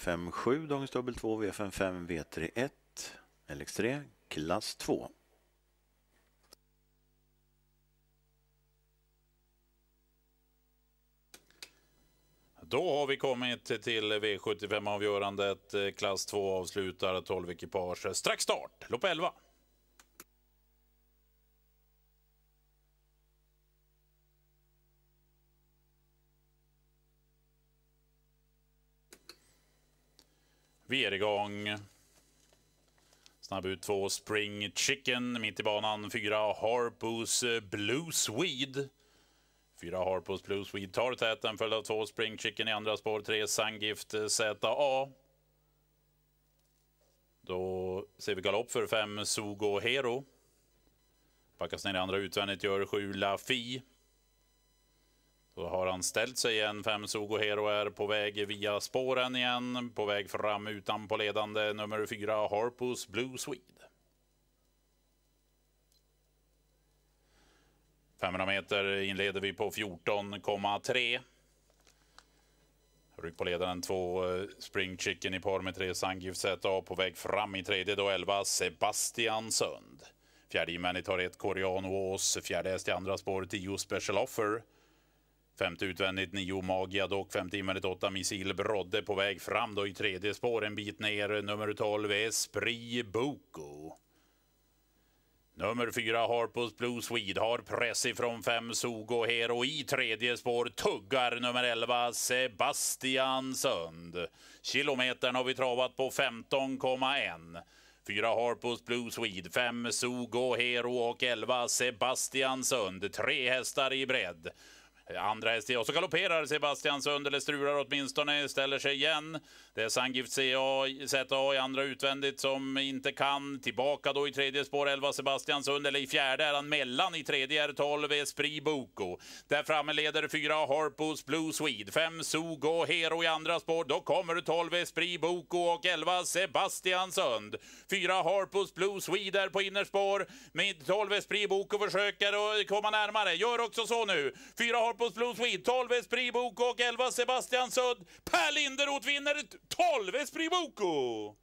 V57, dagens dubbel 2, V55, V3 1, LX3, klass 2. Då har vi kommit till V75-avgörandet. Klass 2 avslutar 12 ekipage. Strax start, lopp 11. Vi är igång. Snabb ut två Spring Chicken mitt i banan. Fyra Harpos Blue Swede. Fyra Harpos Blue Swede tar täten följd av två Spring Chicken i andra spår. Tre Sangift ZA. Då ser vi galopp för fem Sogo Hero. Backas ner i andra utvändigt gör sju Lafi. Då har han ställt sig igen. Fem Sogo Hero är på väg via spåren igen. På väg fram utan på ledande nummer fyra Harpus Blue Swede. 500 meter inleder vi på 14,3. Ryck på ledaren två eh, Spring Chicken i par med tre Sangif ZA på väg fram i tredje då 11 Sebastian Sund. Fjärde invändigt har ett Korean Ås, fjärde häst i andra spår 10 Special Offer. Femte utvändigt nio Magia dock, femte invändigt åtta Missil Brodde på väg fram då i tredje spår en bit ner. Nummer 12 Esprit Boko. Nummer fyra Harpo's Blue Swede har press ifrån fem Sogo Hero i tredje spår. Tuggar nummer 11 Sebastian Sund. Kilometern har vi travat på 15,1. Fyra Harpo's Blue Swede, fem Sogo Hero och 11 Sebastian Sund. Tre hästar i bredd. Andra häst och så galopperar Sebastian Sund, eller strular åtminstone, ställer sig igen. Det är Sangift CA, ZA i andra utvändigt som inte kan. Tillbaka då i tredje spår 11 Sebastian Sund, eller i fjärde är han mellan. I tredje är 12 Esprit Boko. Där framme leder fyra Harpos Blue Swede, fem Sugo Hero i andra spår. Då kommer 12 Esprit Boko och 11 Sebastian Sund. Fyra Harpos Blue Swede är på innerspår. Med 12 Esprit Boko försöker komma närmare. Gör också så nu. Fyra Harpos Campos Blue Swede, 12 Esprit Boko och 11 Sebastian Sund. Per Linderoth vinner 12 Esprit Boko!